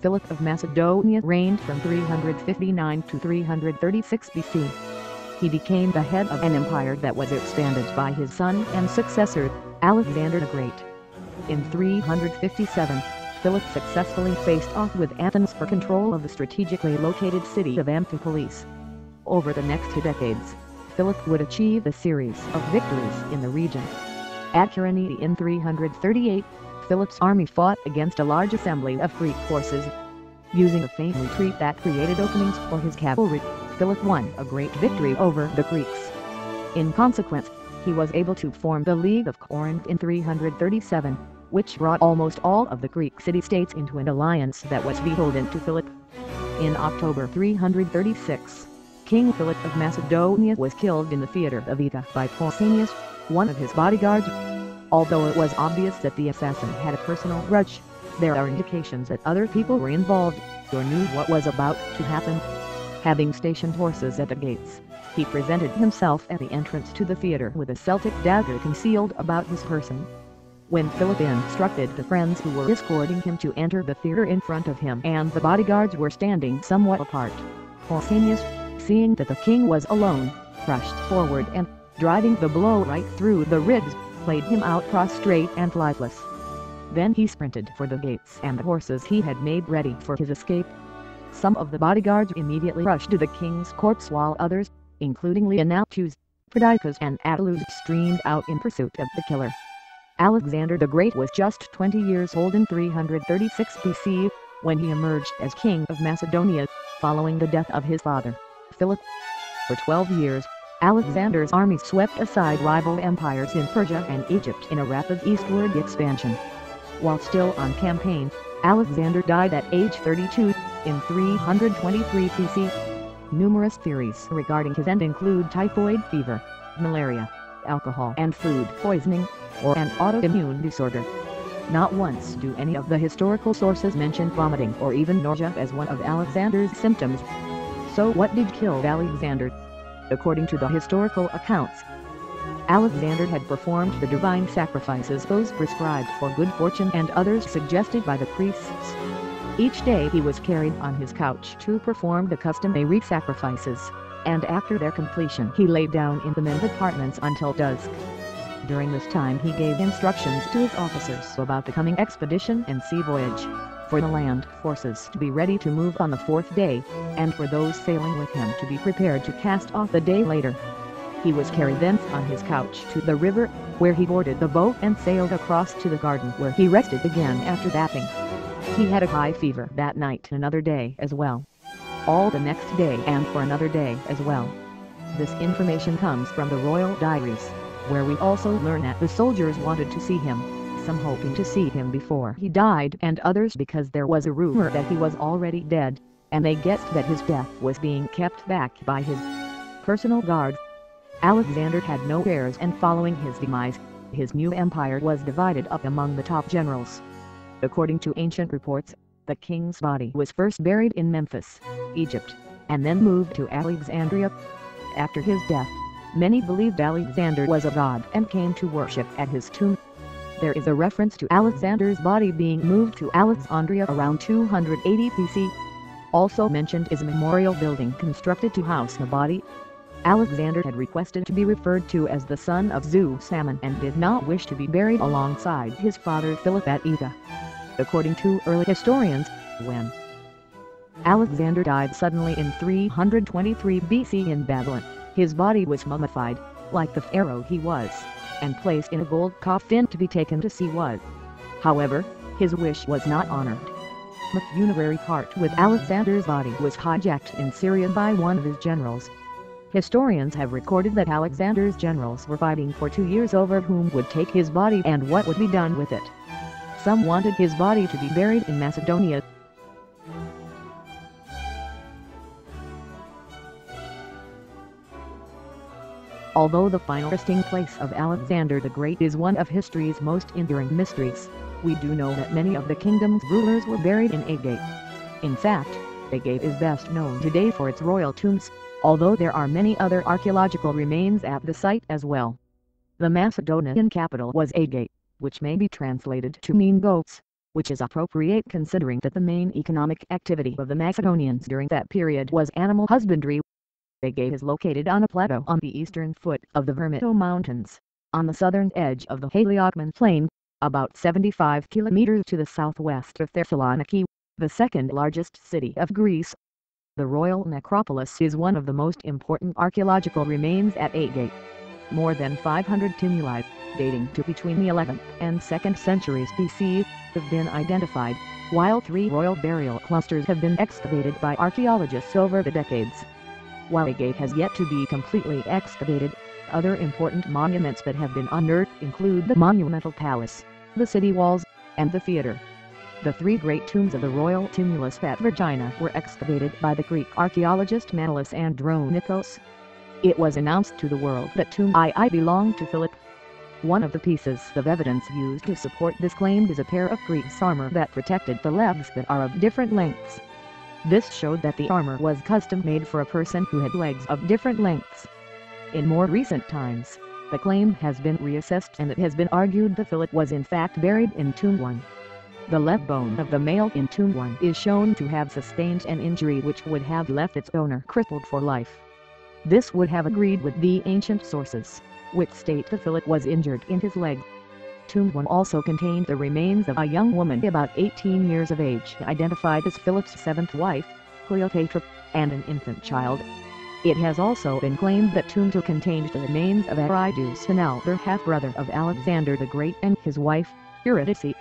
Philip of Macedonia reigned from 359 to 336 BC. He became the head of an empire that was expanded by his son and successor, Alexander the Great. In 357, Philip successfully faced off with Athens for control of the strategically located city of Amphipolis. Over the next two decades, Philip would achieve a series of victories in the region. At Chaeronea in 338, Philip's army fought against a large assembly of Greek forces. Using a feint retreat that created openings for his cavalry, Philip won a great victory over the Greeks. In consequence, he was able to form the League of Corinth in 337, which brought almost all of the Greek city-states into an alliance that was beholden to Philip. In October 336, King Philip of Macedonia was killed in the theater of Aegae by Pausanias, one of his bodyguards. Although it was obvious that the assassin had a personal grudge, there are indications that other people were involved, or knew what was about to happen. Having stationed horses at the gates, he presented himself at the entrance to the theater with a Celtic dagger concealed about his person. When Philip instructed the friends who were escorting him to enter the theater in front of him and the bodyguards were standing somewhat apart, Pausanias, seeing that the king was alone, rushed forward and, driving the blow right through the ribs, laid him out prostrate and lifeless. Then he sprinted for the gates and the horses he had made ready for his escape. Some of the bodyguards immediately rushed to the king's corpse while others, including Leonnatus, Perdiccas and Attalus streamed out in pursuit of the killer. Alexander the Great was just 20 years old in 336 BC, when he emerged as king of Macedonia, following the death of his father, Philip. For 12 years, Alexander's army swept aside rival empires in Persia and Egypt in a rapid eastward expansion. While still on campaign, Alexander died at age 32, in 323 BC. Numerous theories regarding his end include typhoid fever, malaria, alcohol and food poisoning, or an autoimmune disorder. Not once do any of the historical sources mention vomiting or even nausea as one of Alexander's symptoms. So what did kill Alexander? According to the historical accounts, Alexander had performed the divine sacrifices those prescribed for good fortune and others suggested by the priests. Each day he was carried on his couch to perform the customary sacrifices, and after their completion he lay down in the men's apartments until dusk. During this time he gave instructions to his officers about the coming expedition and sea voyage, for the land forces to be ready to move on the fourth day, and for those sailing with him to be prepared to cast off a day later. He was carried thence on his couch to the river, where he boarded the boat and sailed across to the garden where he rested again after bathing. He had a high fever that night and another day as well. All the next day and for another day as well. This information comes from the royal diaries where we also learn that the soldiers wanted to see him, some hoping to see him before he died and others because there was a rumor that he was already dead, and they guessed that his death was being kept back by his personal guard. Alexander had no heirs and following his demise, his new empire was divided up among the top generals. According to ancient reports, the king's body was first buried in Memphis, Egypt, and then moved to Alexandria. After his death, Many believed Alexander was a god and came to worship at his tomb. There is a reference to Alexander's body being moved to Alexandria around 280 BC. Also mentioned is a memorial building constructed to house the body. Alexander had requested to be referred to as the son of Zeus Ammon and did not wish to be buried alongside his father Philip at Aegae. According to early historians, when Alexander died suddenly in 323 BC in Babylon, his body was mummified, like the pharaoh he was, and placed in a gold coffin to be taken to Siwa. However, his wish was not honored. The funerary cart with Alexander's body was hijacked in Syria by one of his generals. Historians have recorded that Alexander's generals were fighting for two years over whom would take his body and what would be done with it. Some wanted his body to be buried in Macedonia, Although the final resting place of Alexander the Great is one of history's most enduring mysteries, we do know that many of the kingdom's rulers were buried in Aegae. In fact, Aegae is best known today for its royal tombs, although there are many other archaeological remains at the site as well. The Macedonian capital was Aegae, which may be translated to mean goats. which is appropriate considering that the main economic activity of the Macedonians during that period was animal husbandry. Aegae is located on a plateau on the eastern foot of the Vermio Mountains, on the southern edge of the Haliakmon Plain, about 75 kilometers to the southwest of Thessaloniki, the second largest city of Greece. The royal necropolis is one of the most important archaeological remains at Aegae. More than 500 tumuli, dating to between the 11th and 2nd centuries BC, have been identified, while three royal burial clusters have been excavated by archaeologists over the decades. While Aegae has yet to be completely excavated, other important monuments that have been unearthed include the Monumental Palace, the city walls, and the theater. The three great tombs of the royal tumulus at Vergina were excavated by the Greek archaeologist Manolis Andronikos. It was announced to the world that tomb II belonged to Philip. One of the pieces of evidence used to support this claim is a pair of greaves armor that protected the legs that are of different lengths. This showed that the armor was custom made for a person who had legs of different lengths. In more recent times, the claim has been reassessed and it has been argued that Philip was in fact buried in Tomb 1. The left bone of the male in Tomb 1 is shown to have sustained an injury which would have left its owner crippled for life. This would have agreed with the ancient sources, which state that Philip was injured in his leg. Tomb 1 also contained the remains of a young woman about 18 years of age identified as Philip's seventh wife, Cleopatra, and an infant child, it has also been claimed that Tomb 2 contained the remains of Arrhidaeus the half-brother of Alexander the Great and his wife, Eurydice.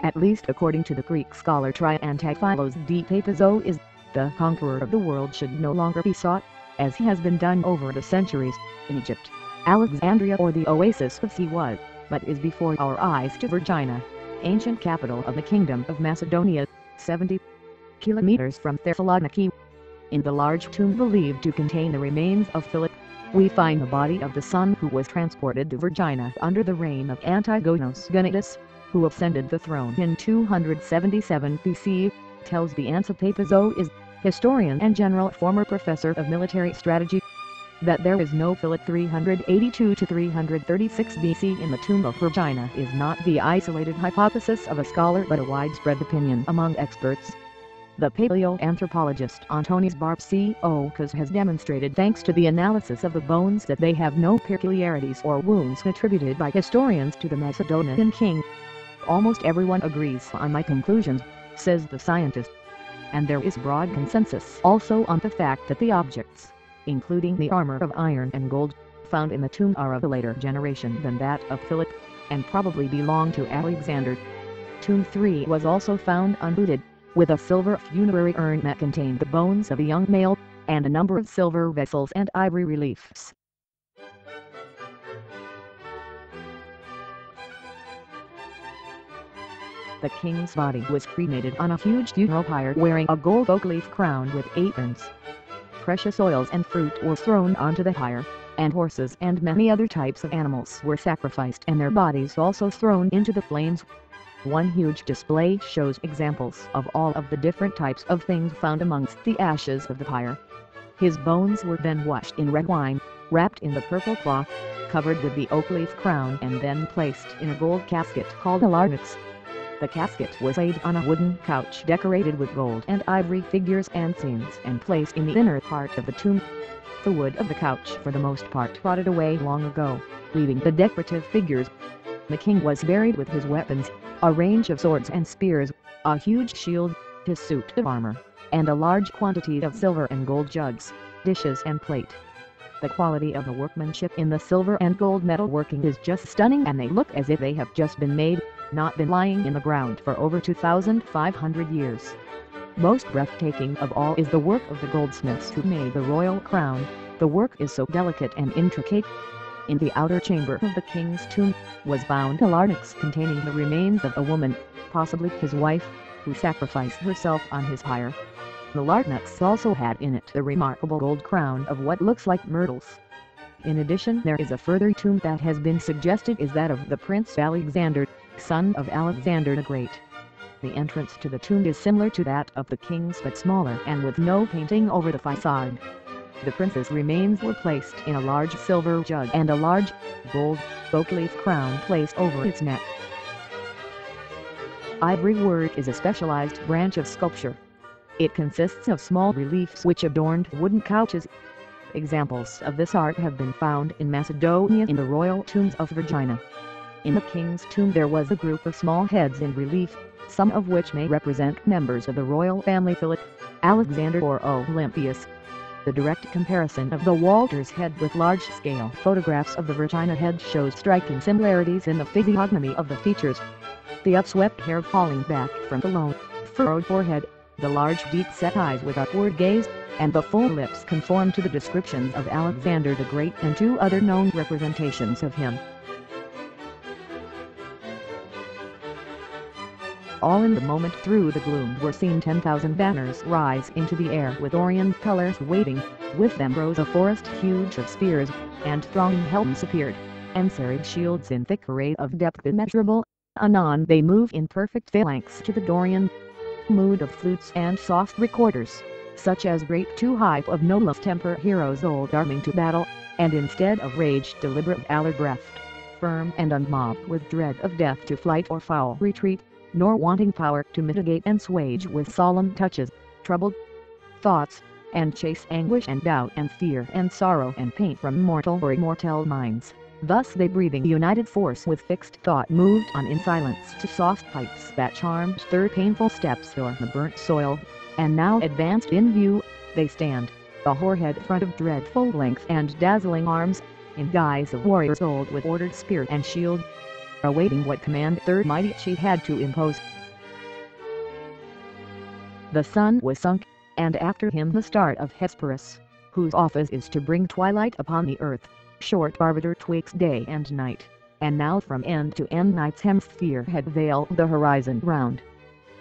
At least according to the Greek scholar Triantafyllos D. Papazois, the conqueror of the world should no longer be sought, as he has been done over the centuries, in Egypt, Alexandria or the oasis of Siwa, but is before our eyes to Vergina, ancient capital of the Kingdom of Macedonia, 70 kilometers from Thessaloniki. In the large tomb believed to contain the remains of Philip, we find the body of the son who was transported to Vergina under the reign of Antigonus Gonatas, who ascended the throne in 277 BC, tells the Antipapizo is, historian and general former professor of military strategy, that there is no Philip 382 to 336 BC in the tomb of Vergina is not the isolated hypothesis of a scholar but a widespread opinion among experts. The paleoanthropologist Antonis Bartsiokas has demonstrated thanks to the analysis of the bones that they have no peculiarities or wounds attributed by historians to the Macedonian king. Almost everyone agrees on my conclusions, says the scientist. And there is broad consensus also on the fact that the objects, including the armor of iron and gold, found in the tomb are of a later generation than that of Philip, and probably belong to Alexander. Tomb 3 was also found unbooted, with a silver funerary urn that contained the bones of a young male, and a number of silver vessels and ivory reliefs. The king's body was cremated on a huge funeral pyre wearing a gold oak leaf crown with eight urns. Precious oils and fruit were thrown onto the pyre, and horses and many other types of animals were sacrificed and their bodies also thrown into the flames. One huge display shows examples of all of the different types of things found amongst the ashes of the pyre. His bones were then washed in red wine, wrapped in the purple cloth, covered with the oak leaf crown and then placed in a gold casket called a larnax. The casket was laid on a wooden couch decorated with gold and ivory figures and scenes and placed in the inner part of the tomb. The wood of the couch for the most part rotted away long ago, leaving the decorative figures. The king was buried with his weapons, a range of swords and spears, a huge shield, his suit of armor, and a large quantity of silver and gold jugs, dishes and plate. The quality of the workmanship in the silver and gold metalworking is just stunning and they look as if they have just been made, not been lying in the ground for over 2,500 years. Most breathtaking of all is the work of the goldsmiths who made the royal crown, the work is so delicate and intricate, in the outer chamber of the king's tomb, was found a larnax containing the remains of a woman, possibly his wife, who sacrificed herself on his pyre. The larnax also had in it the remarkable gold crown of what looks like myrtles. In addition there is a further tomb that has been suggested is that of the Prince Alexander, son of Alexander the Great. The entrance to the tomb is similar to that of the king's but smaller and with no painting over the facade. The prince's remains were placed in a large silver jug and a large, gold, oak leaf crown placed over its neck. Ivory work is a specialized branch of sculpture. It consists of small reliefs which adorned wooden couches. Examples of this art have been found in Macedonia in the royal tombs of Vergina. In the king's tomb there was a group of small heads in relief, some of which may represent members of the royal family Philip, Alexander or Olympias. The direct comparison of the Walters head with large-scale photographs of the Vergina head shows striking similarities in the physiognomy of the features. The upswept hair falling back from the low, furrowed forehead, the large deep-set eyes with upward gaze, and the full lips conform to the descriptions of Alexander the Great and two other known representations of him. All in the moment through the gloom were seen 10,000 banners rise into the air with Orient colors waving, with them rose a forest huge of spears, and thronging helms appeared, and serried shields in thick array of depth immeasurable, anon they move in perfect phalanx to the Dorian mood of flutes and soft recorders, such as rape to hype of noblest temper heroes old arming to battle, and instead of rage deliberate valor breathed, firm and unmobbed with dread of death to flight or foul retreat, nor wanting power to mitigate and swage with solemn touches, troubled thoughts, and chase anguish and doubt and fear and sorrow and pain from mortal or immortal minds. Thus they breathing united force with fixed thought moved on in silence to soft pipes that charmed their painful steps o'er the burnt soil, and now advanced in view, they stand, the hoarhead front of dreadful length and dazzling arms, in guise of warriors old with ordered spear and shield, awaiting what command Third Mighty she had to impose. The sun was sunk, and after him the start of Hesperus, whose office is to bring twilight upon the earth, short arbiter twixt day and night, and now from end to end night's hemisphere had veiled the horizon round.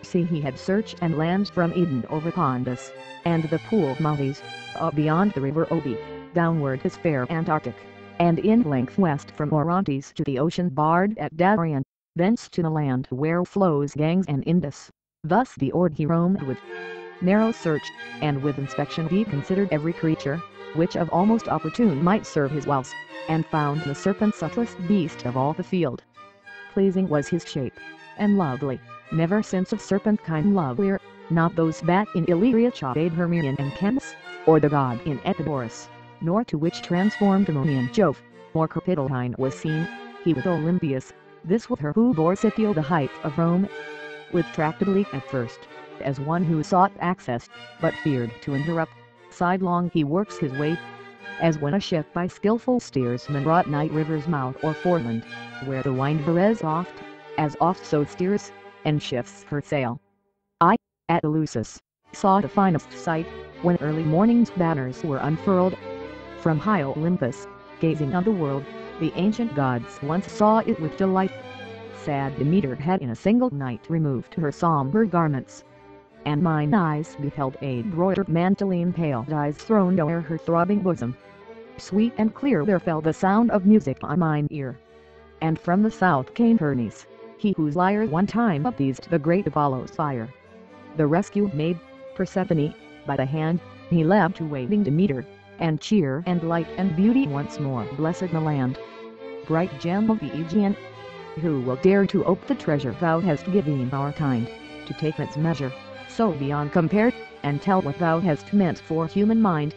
See he had searched and lands from Eden over Pontus, and the pool mountains, up uh, beyond the river Obi, downward his fair Antarctic and in length west from Orontes to the ocean barred at Darien, thence to the land where flows Ganges and Indus. Thus the Ord he roamed with narrow search, and with inspection he considered every creature, which of almost opportune might serve his wiles, and found the serpent subtlest beast of all the field. Pleasing was his shape, and lovely, never since of serpent kind lovelier, not those bat in Illyria chawed Hermione and Cadmus, or the god in Epidaurus nor to which transformed Ammonian Jove, or Capitoline was seen, he with Olympias, this with her who bore Scipio the height of Rome. With tractably at first, as one who sought access, but feared to interrupt, sidelong he works his way, as when a ship by skilful steersmen brought night river's mouth or foreland, where the wind veers oft, as oft so steers, and shifts her sail. I, at Eleusis, saw the finest sight, when early morning's banners were unfurled, from high Olympus, gazing on the world, the ancient gods once saw it with delight. Sad Demeter had in a single night removed her somber garments. And mine eyes beheld a broidered mantle pale dyes thrown o'er her throbbing bosom. Sweet and clear there fell the sound of music on mine ear. And from the south came Hermes, he whose lyre one time appeased the great Apollo's fire. The rescue maid, Persephone, by the hand, he left to waiting Demeter, and cheer and light and beauty once more blessed the land. Bright gem of the Aegean, who will dare to ope the treasure thou hast given our kind, to take its measure, so beyond compare, and tell what thou hast meant for human mind,